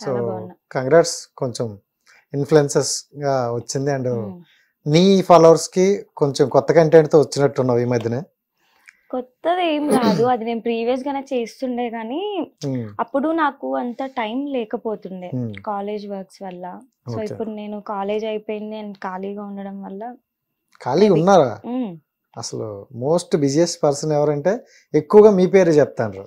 So congrats కొంచెం ఇన్ఫ్లుయెన్సెస్గా వచ్చింది and. నీ ఫాలోవర్స్కి కొంచెం కొత్త కంటెంట్తో వచ్చినట్టున్నావు ఈ మధ్యనే? కొత్తది ఏం రాదు అది నేను ప్రీవియస్ గానే చేస్తుండే కానీ అప్పుడు నాకు అంత టైం లేకపోతుండే కాలేజ్ వర్క్స్ వల్ల. సో. ఇప్పుడు నేను కాలేజ్ అయిపోయింది నేను ఖాళీగా ఉండడం వల్ల ఖాళీగా ఉన్నారా? అసలు మోస్ట్ బిజియెస్ట్ పర్సన్ ఎవరంటే ఎక్కువగా మీ పేరు చెప్తాను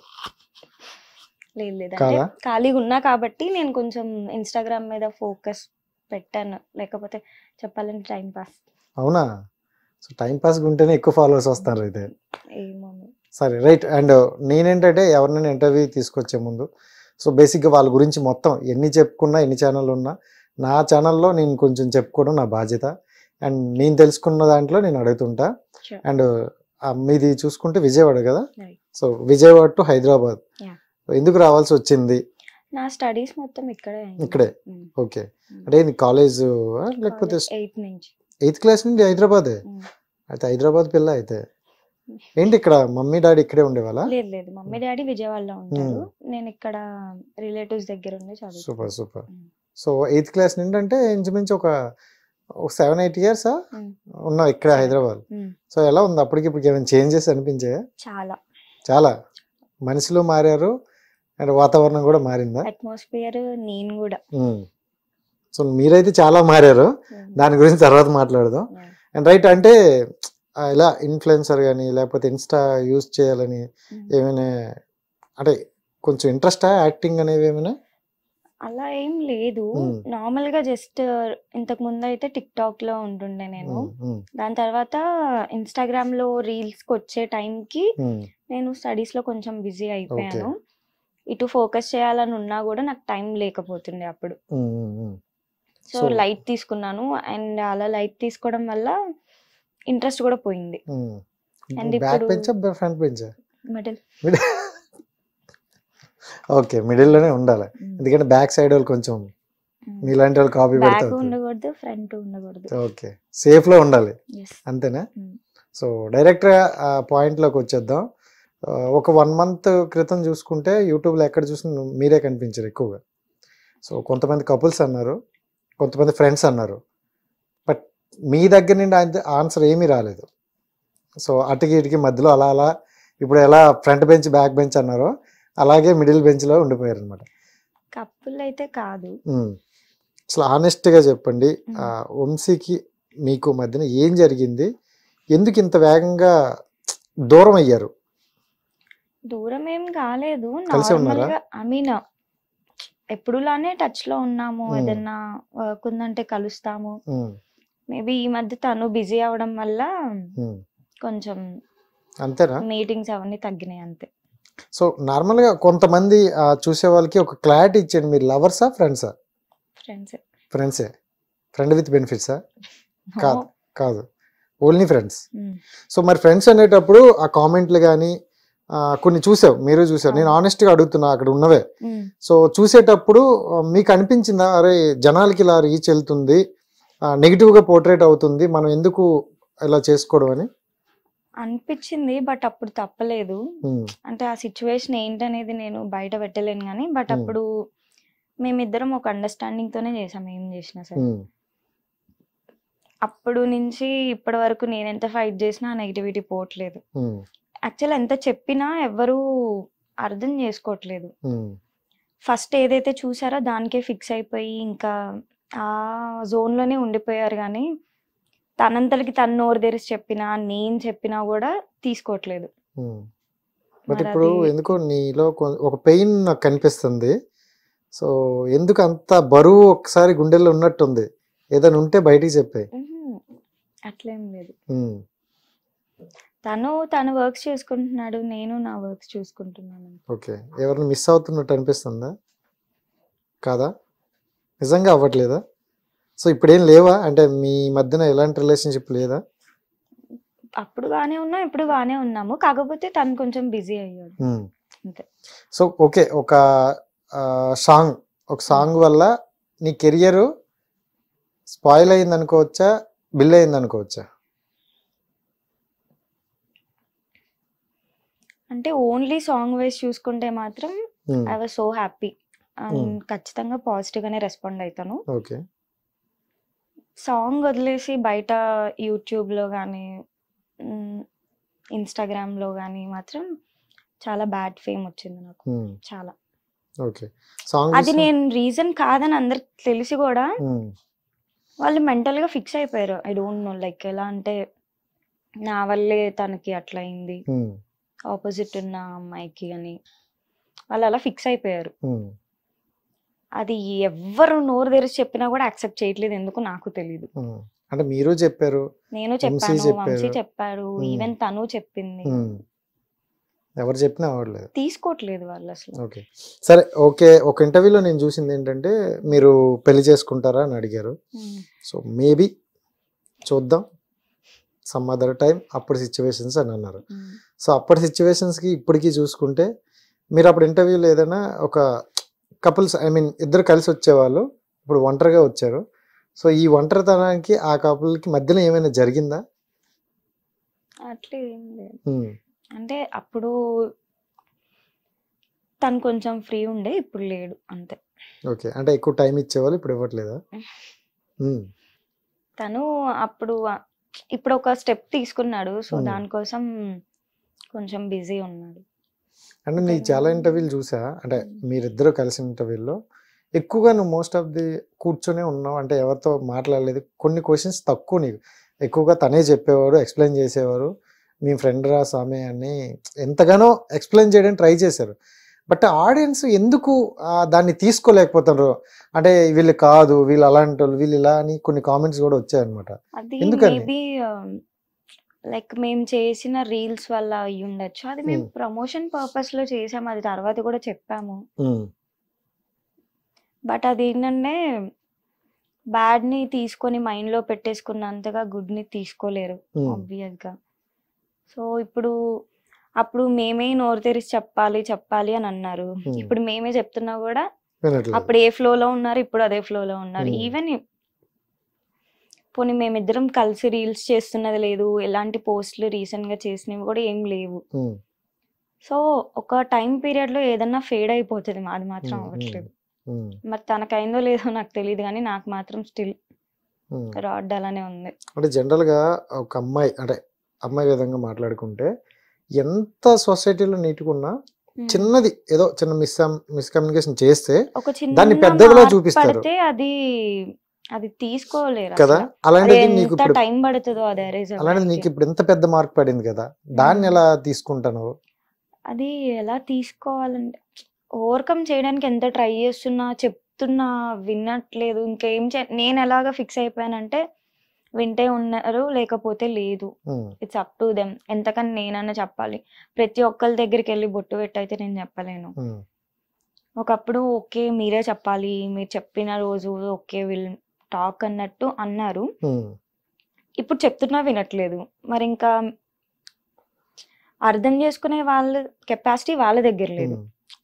లేదు లేదు. అంటే కాదా? ఖాళీగా ఉన్నా కాబట్టి నేను కొంచెం ఇన్స్టాగ్రామ్ మీద ఫోకస్ పెట్టాను. లేకపోతే చెప్పాలంటే టైం పాస్. అవునా? సో టైం పాస్ ఉంటేనే ఎక్కువ ఫాలోవర్స్ వస్తారు అయితే. ఏమో సరే రైట్. అండ్ నేనేంటంటే ఎవరినైనా ఇంటర్వ్యూ తీసుకొచ్చే ముందు సో బేసిక్గా వాళ్ళ గురించి మొత్తం ఎన్ని చెప్పుకున్నా ఎన్ని ఛానల్ ఉన్నా నా ఛానల్లో నేను కొంచెం చెప్పుకోవడం నా బాధ్యత. అండ్ నేను తెలుసుకున్న దాంట్లో నేను అడుగుతుంటా. Sure. అండ్ మీది చూసుకుంటే విజయవాడ కదా? Right. So Vijayawada to Hyderabad. Yeah. ఎందుకు రావాల్సి వచ్చింది? నా స్టడీస్ మొత్తం ఇక్కడే ఇక్కడే? ఓకే. అంటే ఇది కాలేజ్ లేకపోతే ఎయిత్ నుంచి. ఎయిత్ క్లాస్ నుండి హైదరాబాదే. అయితే హైదరాబాద్ పిల్ల అయితే. ఏంటి ఇక్కడ మమ్మీ డాడీ ఇక్కడే ఉండేవాళ్ళ? లేదు లేదు. మమ్మీ డాడీ విజయవాడలో ఉంటారు. నేను ఇక్కడ రిలేటివ్స్ దగ్గర ఉండి సూపర్ చదువుతాను super. Mm. So eighth class నుండి అంటే ఇంచుమించు ఒక సెవెన్ ఎయిట్ ఇయర్స్. ఉన్నావు ఇక్కడ. హైదరాబాద్. సో ఎలా ఉంది? అప్పటికి ఇప్పుడు ఏమైనా చేంజెస్ అనిపించాయా? చాలా. చాలా. మనుషులు మారారు. అండ్ వాతావరణం కూడా మారిందా? అట్మాస్ఫియర్ నేను కూడా. సో మీరైతే చాలా మారారు. దాని గురించి తర్వాత మాట్లాడదాం. అండ్ రైట్ అంటే ఇలా ఇన్ఫ్లుయెన్సర్ కానీ లేకపోతే ఇన్స్టా యూజ్ చేయాలని. ఏమైనా అంటే కొంచెం ఇంట్రెస్టా యాక్టింగ్ అనేవి ఏమైనా? అలా ఏం లేదు. నార్మల్గా జస్ట్ ఇంతకు ముందు అయితే టిక్ టాక్లో ఉంటుండే నేను దాని తర్వాత ఇన్స్టాగ్రామ్లో రీల్స్కి వచ్చే టైం కి నేను స్టడీస్లో కొంచెం బిజీ అయిపోయాను. ఇటు ఫోకస్ చేయాలని ఉన్నా కూడా నాకు టైం లేకపోతుండే అప్పుడు. సో లైట్ తీసుకున్నాను అండ్ అలా లైట్ తీసుకోవడం వల్ల ఇంట్రెస్ట్ కూడా పోయింది. బ్యాక్ ఇప్పుడు- ఫ్రంట్ బెంచా? మిడిల్. ఓకే మిడిల్లోనే ఉండాలి ఎందుకంటే బ్యాక్ సైడ్ వాళ్ళు కొంచెం మీలాంటి వాళ్ళు కాపీ పెడతారు. ఉండకూడదు ఫ్రంట్ ఉండకూడదు. ఓకే సేఫ్లో ఉండాలి అంతేనా. సో డైరెక్ట్ పాయింట్లోకి వచ్చేద్దాం. ఒక వన్ మంత్ క్రితం చూసుకుంటే యూట్యూబ్లో ఎక్కడ చూసిన మీరే కనిపించారు ఎక్కువగా. సో కొంతమంది కపుల్స్ అన్నారు కొంతమంది ఫ్రెండ్స్ అన్నారు. బట్ మీ దగ్గర నుండి ఆన్సర్ ఏమీ రాలేదు. సో అటుకి ఇటుకి మధ్యలో అలా అలా ఇప్పుడు ఎలా ఫ్రంట్ బెంచ్ బ్యాక్ బెంచ్ అన్నారో అలాగే మిడిల్ బెంచ్లో ఉండిపోయారు అనమాట కప్పుల్ అయితే కాదు అసలు ఆనెస్ట్గా చెప్పండి వంశీకి మీకు మధ్యన ఏం జరిగింది? ఎందుకు ఇంత వేగంగా దూరం అయ్యారు? దూరం ఏం కాలేదు. కలిసే నార్మల్ ఉన్నారా? గా ఐ మీన్ ఎప్పుడులానే టచ్లో ఉన్నాము. Hmm. ఏదన్నా వర్క్ ఉందంటే కలుస్తాము. ఉమ్, మేబీ ఈ మధ్య తను బిజీ అవడం వల్ల ఉమ్. కొంచెం అంతేనా? మీటింగ్స్ అవన్నీ తగ్గినాయి అంతే. సో నార్మల్గా కొంతమంది ఆ, చూసే వాళ్ళకి ఒక క్లారిటీ ఇచ్చేయండి. మీరు లవర్సా ఫ్రెండ్సా? ఫ్రెండ్స్. ఫ్రెండ్సే. ఫ్రెండ్ విత్ బెనిఫిట్సా? కాదు. కాదు. Only friends. సో మరి ఫ్రెండ్స్ అనేటప్పుడు ఆ కామెంట్లు కానీ కొన్ని చూసావు మీరు చూసారు. నేను. ఆనెస్ట్గా అడుగుతున్నా అక్కడ ఉన్నవే. సో చూసేటప్పుడు మీకు అనిపించిందా అరే జనాలకి ఇలా రీచ్ వెళ్తుంది నెగిటివ్గా పోర్ట్రేట్ అవుతుంది మనం ఎందుకు ఇలా చేసుకోవడం అని? అనిపించింది బట్ అప్పుడు తప్పలేదు. అంటే ఆ సిచ్యువేషన్ ఏంటనేది నేను బయట పెట్టలేను కానీ బట్. అప్పుడు మేమిద్దరం ఒక అండర్స్టాండింగ్ తోనే చేసాం ఏం చేసినా సరే. అప్పుడు నుంచి ఇప్పటి వరకు నేను ఎంత ఫైట్ చేసినా నెగిటివిటీ పోవట్లేదు. యాక్చువల్ ఎంత చెప్పినా ఎవరు అర్థం చేసుకోవట్లేదు. ఫస్ట్ ఏదైతే చూసారో దానికే ఫిక్స్ అయిపోయి ఇంకా ఆ zone లోనే ఉండిపోయారు కానీ తనంతటికి తను నోరు తెరిచి చెప్పినా నేను చెప్పినా కూడా తీసుకోవట్లేదు. బట్ మరి ఇప్పుడు ఎందుకో నీలో ఒక పెయిన్ నాకు కనిపిస్తుంది. సో ఎందుకు అంత బరువు ఒకసారి గుండెల్లో ఉన్నట్టుంది? ఏదైనా ఉంటే బయటికి చెప్పాయి ఉహుం, అట్లేం లేదు. తను తన వర్క్స్ చేసుకుంటున్నాడు నేను నా వర్క్స్ చూసుకుంటున్నాను. ఓకే. ఎవరిని మిస్ అవుతున్నట్టు అనిపిస్తుందా? కాదా? నిజంగా అవ్వట్లేదా? సో ఇప్పుడేం లేవా? అంటే మీ మధ్యన ఎలాంటి రిలేషన్షిప్ లేదా? అప్పుడు బాగానే ఉన్నాం ఇప్పుడు బాగానే ఉన్నాము. కాకపోతే తను కొంచెం బిజీ అయ్యాడు. అంతే. So okay. ఒక సాంగ్. ఒక సాంగ్ వల్ల నీ కెరియర్ స్పాయిల్ అయింది అనుకోవచ్చా బిల్ అయింది అనుకోవచ్చా అంటే ఓన్లీ సాంగ్ వైజ్ చూసుకుంటే మాత్రం ఉమ్, I was so happy. And Hmm. ఖచ్చితంగా పాజిటివ్ గానే రెస్పాండ్ అవుతాను ఓకే. సాంగ్ వదిలేసి బయట యూట్యూబ్లో కానీ ఇన్స్టాగ్రామ్లో కానీ మాత్రం చాలా బ్యాడ్ ఫేమ్ వచ్చింది నాకు. ఉమ్, చాలా. ఓకే. సాంగ్ అది నేను రీజన్ కాదని అందరికి తెలిసి కూడా వాళ్ళు మెంటల్గా ఫిక్స్ అయిపోయారు. ఐ డోంట్ నో లైక్ ఎలా అంటే నా వల్లే తనకి అట్లా అయింది ఆపోజిట్ ఉన్న అమ్మాయికి అని వాళ్ళు అలా ఫిక్స్ అయిపోయారు అది ఎవ్వరు నోరు తెరిచి చెప్పినా కూడా యాక్సెప్ట్ చేయట్లేదు ఎందుకు నాకు తెలియదు ఉమ్. అంటే మీరు చెప్పారు నేను చెప్పాను. వంశీ చెప్పాడు. ఈవెన్ తను చెప్పింది. ఎవరు చెప్పినా అవ్వట్లేదు తీసుకోవట్లేదు వాళ్ళు అసలు ఓకే సరే ఓకే ఒక ఇంటర్వ్యూలో నేను చూసింది ఏంటంటే మీరు పెళ్ళి చేసుకుంటారా అని అడిగారు. సో మేబీ చూద్దాం సమ్ అదర్ టైం అప్పుడు సిచ్యువేషన్స్ అని అన్నారు. Hmm. సో అప్పటి సిచ్యువేషన్స్కి ఇప్పటికీ చూసుకుంటే మీరు అప్పుడు ఇంటర్వ్యూలో ఏదైనా ఒక కపుల్స్ ఐ మీన్ ఇద్దరు కలిసి వచ్చేవాళ్ళు ఇప్పుడు ఒంటరిగా వచ్చారు. సో ఈ ఒంటరితనానికి ఆ కపుల్కి మధ్యలో ఏమైనా జరిగిందా? అట్లా ఉమ్, అంటే అప్పుడు తను కొంచెం ఫ్రీ ఉండే ఇప్పుడు లేడు అంతే. ఓకే అంటే ఎక్కువ టైం ఇచ్చేవాళ్ళు ఇప్పుడు ఇవ్వట్లేదా? ఉమ్, తను అప్పుడు ఇప్పుడు ఒక స్టెప్ తీసుకున్నాడు. సో. దానికోసం కొంచెం బిజీ ఉన్నాడు. అంటే నీ చాలా ఇంటర్వ్యూలు చూసా? అంటే మీరిద్దరు కలిసిన ఇంటర్వ్యూలో ఎక్కువగా నువ్వు మోస్ట్ ఆఫ్ ది కూర్చొనే ఉన్నావు. అంటే ఎవరితో మాట్లాడలేదు. కొన్ని క్వశ్చన్స్ తక్కువ నీకు. ఎక్కువగా తనే చెప్పేవాడు ఎక్స్ప్లెయిన్ చేసేవారు. మీ ఫ్రెండ్ రా స్వామి అని ఎంతగానో ఎక్స్ప్లెయిన్ చేయడానికి ట్రై చేశారు. బట్ ఆడియన్స్ ఎందుకు దాన్ని తీసుకోలేకపోతున్నారు? అంటే వీళ్ళు కాదు వీళ్ళు అలాంటి వాళ్ళు వీళ్ళు ఇలా అని కొన్ని కామెంట్స్ కూడా వచ్చాయన్నమాట. ఎందుకని? లైక్ మేము చేసిన రీల్స్ వల్ల అయి ఉండొచ్చు. అది మేము Hmm. ప్రమోషన్ పర్పస్లో చేసాము అది తర్వాత కూడా చెప్పాము. ఉమ్, బట్ అది ఏంటంటే బ్యాడ్ని తీసుకొని మైండ్లో పెట్టేసుకున్నంతగా గుడ్ని తీసుకోలేరు ఆబ్వియస్గా. సో ఇప్పుడు అప్పుడు మేమే నోరు తెరిచి చెప్పాలి చెప్పాలి అని అన్నారు. ఇప్పుడు మేమే చెప్తున్నా కూడా అప్పుడు ఏ ఫ్లో లో ఉన్నారు ఇప్పుడు అదే ఫ్లో లో ఉన్నారు. ఈవెన్ పోనీ మేమిద్దరం కలిసి రీల్స్ చేస్తున్నది లేదు ఎలాంటి పోస్టులు రీసెంట్గా చేసినవి కూడా ఏం లేవు. సో ఒక టైం పీరియడ్లో ఏదన్నా ఫేడ్ అయిపోతుంది అది మాత్రం అవ్వట్లేదు. మరి తనకైందో లేదో నాకు తెలియదు కానీ నాకు మాత్రం స్టిల్. రాడ్ అలానే ఉంది. అంటే జనరల్గా ఒక అమ్మాయి అంటే అమ్మాయి విధంగా మాట్లాడుకుంటే ఎంత సొసైటీలో నీట్గా ఉన్నా. చిన్నది ఏదో చిన్న మిస్ మిస్కమ్యూనికేషన్ చేస్తే దాన్ని పెద్దదిలా చూపిస్తారు. అది అది తీసుకోలేరు కదా అలాంటిది నీకు ఇప్పుడు టైం పడుతుందో అది అలాంటిది. నీకు ఇప్పుడు ఎంత పెద్ద మార్క్ పడింది కదా దాన్ని. ఎలా తీసుకుంటాను అది ఎలా తీసుకోవాలంటే ఓవర్కమ్ చేయడానికి ఎంత ట్రై చేస్తున్నా చెప్తున్నా వినట్లేదు ఇంకేం చే నేను ఎలాగ ఫిక్స్ అయిపోయానంటే వింటే ఉన్నారు లేకపోతే లేదు. ఇట్స్ అప్ టు దెమ్ ఎంతకని నేనన్నా చెప్పాలి. ప్రతి ఒక్కరి దగ్గరికి వెళ్ళి బొట్టు పెట్టయితే నేను చెప్పలేను. ఒకప్పుడు ఓకే మీరే చెప్పాలి. మీరు చెప్పిన రోజు ఓకే విల్ టాక్ అన్నట్టు అన్నారు. ఇప్పుడు చెప్తున్నా వినట్లేదు. మరి ఇంకా అర్థం చేసుకునే వాళ్ళ కెపాసిటీ వాళ్ళ దగ్గర లేదు.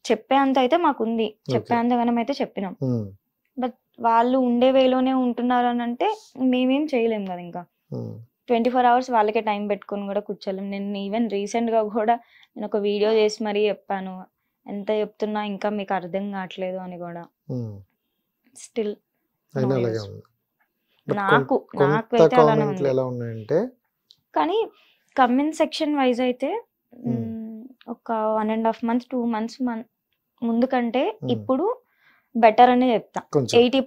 చెప్పే అంత అయితే మాకుంది. చెప్పే అంతగానం అయితే చెప్పినాం. బట్ వాళ్ళు ఉండే వేలోనే ఉంటున్నారు అని అంటే మేమేం చేయలేం కదా ఇంకా. ట్వంటీ ఫోర్ అవర్స్ వాళ్ళకే టైం పెట్టుకొని కూడా కూర్చోలేం. నేను ఈవెన్ రీసెంట్గా కూడా నేను ఒక వీడియో చేసి మరీ చెప్పాను. ఎంత చెప్తున్నా ఇంకా మీకు అర్థం కావట్లేదు అని కూడా. స్టిల్ నాకు నాకైతే అలానే ఉంది. కానీ కమెంట్ సెక్షన్ వైజ్ అయితే ఒక one and half months two months ముందు కంటే. ఇప్పుడు బెటర్ అనే చెప్తా. ఎయిటీ